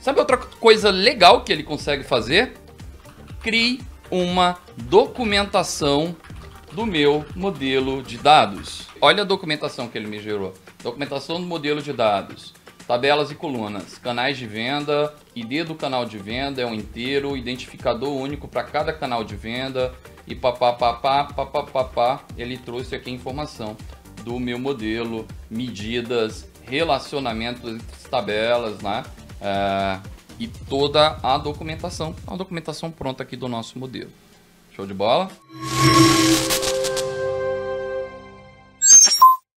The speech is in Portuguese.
Sabe outra coisa legal que ele consegue fazer? Crie uma documentação do meu modelo de dados. Olha a documentação que ele me gerou. Documentação do modelo de dados. Tabelas e colunas, canais de venda, ID do canal de venda é um inteiro, identificador único para cada canal de venda e papapá, papapá, ele trouxe aqui a informação do meu modelo, medidas, relacionamentos entre tabelas, né? É, e toda a documentação, a documentação pronta aqui do nosso modelo. Show de bola?